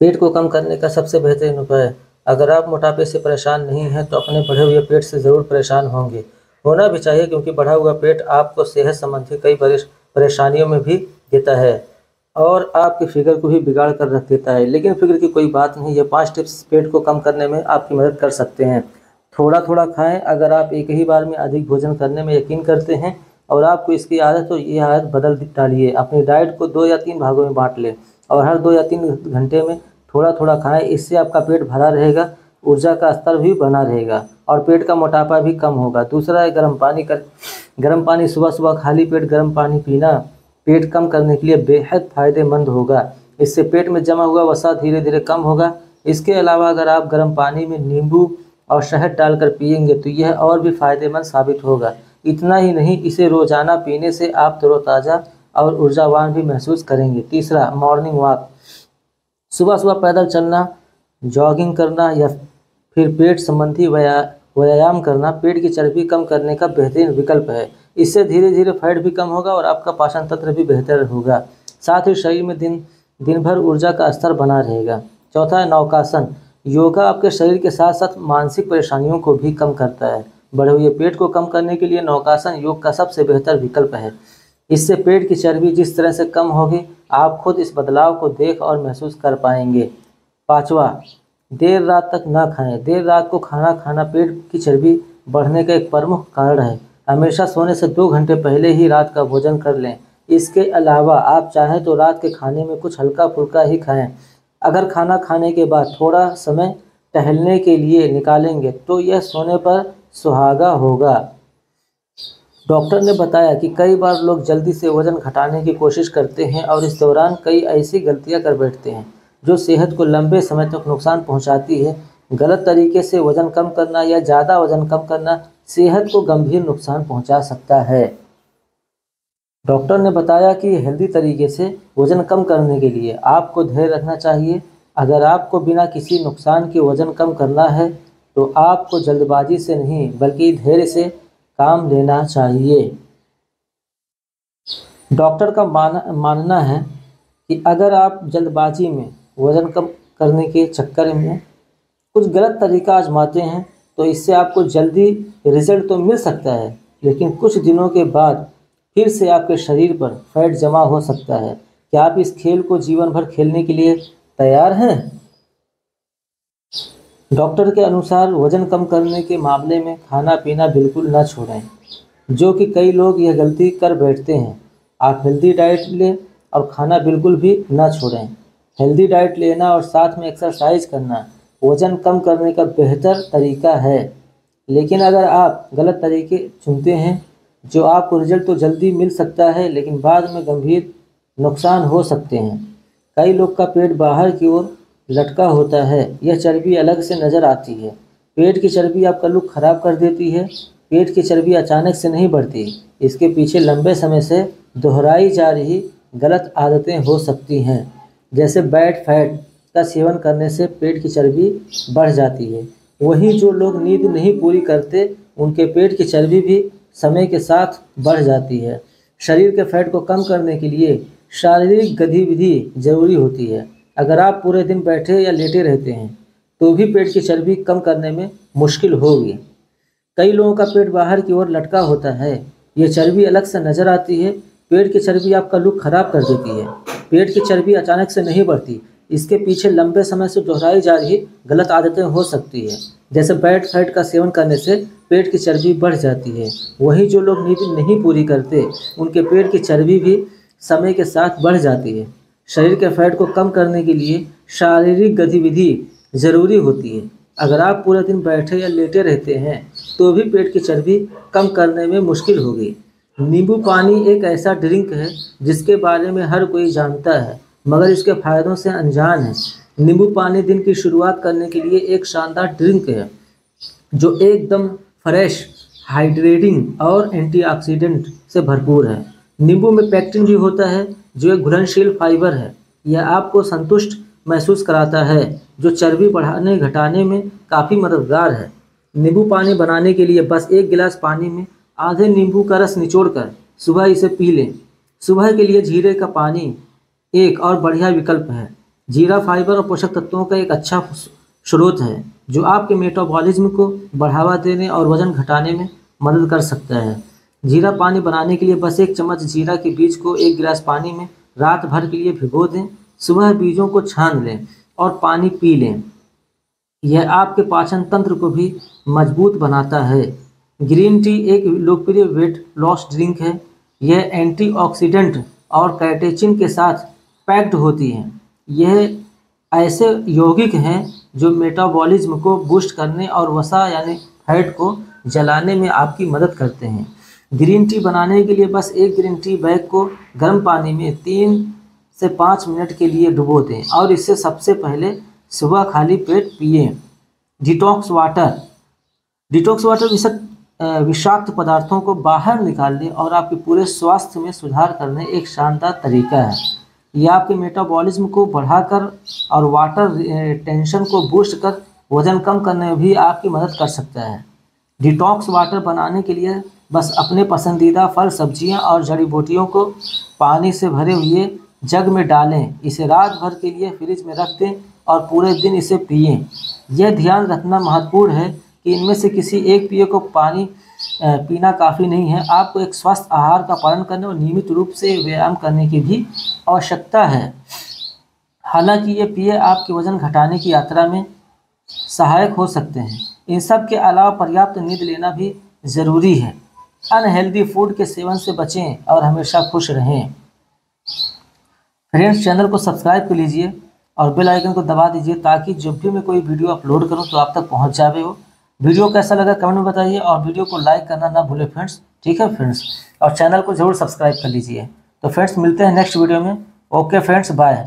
पेट को कम करने का सबसे बेहतरीन उपाय अगर आप मोटापे से परेशान नहीं हैं तो अपने बढ़े हुए पेट से ज़रूर परेशान होंगे। होना भी चाहिए, क्योंकि बढ़ा हुआ पेट आपको सेहत संबंधी कई परेशानियों में भी देता है और आपकी फिगर को भी बिगाड़ कर रख देता है। लेकिन फ़िक्र की कोई बात नहीं, ये पाँच टिप्स पेट को कम करने में आपकी मदद कर सकते हैं। थोड़ा थोड़ा खाएँ। अगर आप एक ही बार में अधिक भोजन करने में यकीन करते हैं और आपको इसकी आदत हो, ये आदत बदल डालिए। अपनी डाइट को दो या तीन भागों में बांट लें। और हर दो या तीन घंटे में थोड़ा थोड़ा खाएँ, इससे आपका पेट भरा रहेगा, ऊर्जा का स्तर भी बना रहेगा और पेट का मोटापा भी कम होगा। दूसरा है गर्म पानी कर, गर्म पानी सुबह सुबह खाली पेट गर्म पानी पीना, पेट कम करने के लिए बेहद फ़ायदेमंद होगा। इससे पेट में जमा हुआ वसा धीरे धीरे कम होगा। इसके अलावा अगर आप गर्म पानी में नींबू और शहद डालकर पियेंगे तो यह और भी फ़ायदेमंद साबित होगा। इतना ही नहीं, इसे रोज़ाना पीने से आप तरोताज़ा और ऊर्जावान भी महसूस करेंगे। तीसरा मॉर्निंग वॉक सुबह सुबह पैदल चलना जॉगिंग करना या फिर पेट संबंधी व्यायाम करना, पेट की चर्बी कम करने का बेहतरीन विकल्प है। इससे धीरे धीरे फैट भी कम होगा और आपका पाचन तंत्र भी बेहतर होगा। साथ ही शरीर में दिन दिन भर ऊर्जा का स्तर बना रहेगा। चौथा है नौकासन। योगा आपके शरीर के साथ साथ मानसिक परेशानियों को भी कम करता है। बढ़े हुए पेट को कम करने के लिए नौकासन योग का सबसे बेहतर विकल्प है। इससे पेट की चर्बी जिस तरह से कम होगी, आप खुद इस बदलाव को देख और महसूस कर पाएँगे। पाँचवा, देर रात तक ना खाएँ। देर रात को खाना खाना पेट की चर्बी बढ़ने का एक प्रमुख कारण है। हमेशा सोने से दो घंटे पहले ही रात का भोजन कर लें। इसके अलावा आप चाहें तो रात के खाने में कुछ हल्का फुल्का ही खाएँ। अगर खाना खाने के बाद थोड़ा समय टहलने के लिए निकालेंगे तो यह सोने पर सुहागा होगा। डॉक्टर ने बताया कि कई बार लोग जल्दी से वज़न घटाने की कोशिश करते हैं और इस दौरान कई ऐसी गलतियाँ कर बैठते हैं, जो सेहत को लंबे समय तक नुकसान पहुंचाती है। गलत तरीके से वज़न कम करना या ज़्यादा वज़न कम करना सेहत को गंभीर नुकसान पहुँचा सकता है। डॉक्टर ने बताया कि हेल्दी तरीके से वज़न कम करने के लिए आपको धैर्य रखना चाहिए। अगर आपको बिना किसी नुकसान के वज़न कम करना है तो आपको जल्दबाजी से नहीं, बल्कि धैर्य से काम लेना चाहिए। डॉक्टर का मान, मानना है कि अगर आप जल्दबाजी में वज़न कम करने के चक्कर में कुछ गलत तरीका आजमाते हैं तो इससे आपको जल्दी रिज़ल्ट तो मिल सकता है, लेकिन कुछ दिनों के बाद फिर से आपके शरीर पर फैट जमा हो सकता है। क्या आप इस खेल को जीवन भर खेलने के लिए तैयार हैं? डॉक्टर के अनुसार वज़न कम करने के मामले में खाना पीना बिल्कुल न छोड़ें, जो कि कई लोग यह गलती कर बैठते हैं। आप हेल्दी डाइट लें और खाना बिल्कुल भी न छोड़ें। हेल्दी डाइट लेना और साथ में एक्सरसाइज करना वज़न कम करने का बेहतर तरीका है। लेकिन अगर आप गलत तरीके चुनते हैं, जो आपको रिज़ल्ट तो जल्दी मिल सकता है, लेकिन बाद में गंभीर नुकसान हो सकते हैं। कई लोग का पेट बाहर की ओर लटका होता है। यह चर्बी अलग से नज़र आती है। पेट की चर्बी आपका लुक ख़राब कर देती है। पेट की चर्बी अचानक से नहीं बढ़ती। इसके पीछे लंबे समय से दोहराई जा रही गलत आदतें हो सकती हैं। जैसे बैड फैट का सेवन करने से पेट की चर्बी बढ़ जाती है। वहीं जो लोग नींद नहीं पूरी करते, उनके पेट की चर्बी भी समय के साथ बढ़ जाती है। शरीर के फैट को कम करने के लिए शारीरिक गतिविधि ज़रूरी होती है। अगर आप पूरे दिन बैठे या लेटे रहते हैं तो भी पेट की चर्बी कम करने में मुश्किल होगी। कई लोगों का पेट बाहर की ओर लटका होता है। ये चर्बी अलग से नज़र आती है। पेट की चर्बी आपका लुक खराब कर देती है। पेट की चर्बी अचानक से नहीं बढ़ती। इसके पीछे लंबे समय से दोहराई जा रही गलत आदतें हो सकती है। जैसे बैड फैट का सेवन करने से पेट की चर्बी बढ़ जाती है। वहीं जो लोग नींद नहीं पूरी करते, उनके पेट की चर्बी भी समय के साथ बढ़ जाती है। शरीर के फैट को कम करने के लिए शारीरिक गतिविधि ज़रूरी होती है। अगर आप पूरे दिन बैठे या लेटे रहते हैं तो भी पेट की चर्बी कम करने में मुश्किल होगी। नींबू पानी एक ऐसा ड्रिंक है, जिसके बारे में हर कोई जानता है, मगर इसके फ़ायदों से अनजान है। नींबू पानी दिन की शुरुआत करने के लिए एक शानदार ड्रिंक है, जो एकदम फ्रेश हाइड्रेटिंग और एंटीऑक्सीडेंट से भरपूर है। नींबू में पैक्टिन भी होता है जो एक घुलनशील फाइबर है, यह आपको संतुष्ट महसूस कराता है, जो चर्बी बढ़ाने, घटाने में काफ़ी मददगार है। नींबू पानी बनाने के लिए बस एक गिलास पानी में आधे नींबू का रस निचोड़कर सुबह इसे पी लें। सुबह के लिए जीरे का पानी एक और बढ़िया विकल्प है। जीरा फाइबर और पोषक तत्वों का एक अच्छा स्रोत है, जो आपके मेटाबॉलिज्म को बढ़ावा देने और वज़न घटाने में मदद कर सकता है। जीरा पानी बनाने के लिए बस एक चम्मच जीरा के बीज को एक गिलास पानी में रात भर के लिए भिगो दें। सुबह बीजों को छान लें और पानी पी लें। यह आपके पाचन तंत्र को भी मज़बूत बनाता है। ग्रीन टी एक लोकप्रिय वेट लॉस ड्रिंक है। यह एंटीऑक्सीडेंट और कैटेचिन के साथ पैक्ड होती है। यह ऐसे यौगिक हैं जो मेटाबॉलिज्म को बूस्ट करने और वसा यानी फैट को जलाने में आपकी मदद करते हैं। ग्रीन टी बनाने के लिए बस एक ग्रीन टी बैग को गर्म पानी में तीन से पाँच मिनट के लिए डुबो दें और इसे सबसे पहले सुबह खाली पेट पिए। Detox water. डिटॉक्स वाटर विषक विषाक्त पदार्थों को बाहर निकालने और आपके पूरे स्वास्थ्य में सुधार करने एक शानदार तरीका है। यह आपके मेटाबॉलिज्म को बढ़ाकर और वाटर टेंशन को बूस्ट कर वज़न कम करने में भी आपकी मदद कर सकता है। डिटॉक्स वाटर बनाने के लिए बस अपने पसंदीदा फल, सब्ज़ियाँ और जड़ी बूटियों को पानी से भरे हुए जग में डालें। इसे रात भर के लिए फ्रिज में रख दें और पूरे दिन इसे पिए। यह ध्यान रखना महत्वपूर्ण है कि इनमें से किसी एक पेय को पानी पीना काफ़ी नहीं है। आपको एक स्वस्थ आहार का पालन करने और नियमित रूप से व्यायाम करने की भी आवश्यकता है। हालाँकि ये पेय आपके वज़न घटाने की यात्रा में सहायक हो सकते हैं। इन सब के अलावा पर्याप्त नींद लेना भी ज़रूरी है। अनहेल्दी फ़ूड के सेवन से बचें और हमेशा खुश रहें। फ्रेंड्स, चैनल को सब्सक्राइब कर लीजिए और बेल आइकन को दबा दीजिए ताकि जब भी मैं कोई वीडियो अपलोड करूँ तो आप तक पहुँच जावे हो वीडियो कैसा लगा कमेंट में बताइए और वीडियो को लाइक करना ना भूले फ्रेंड्स। ठीक है फ्रेंड्स? और चैनल को ज़रूर सब्सक्राइब कर लीजिए। तो फ्रेंड्स, मिलते हैं नेक्स्ट वीडियो में। Okay friends, bye.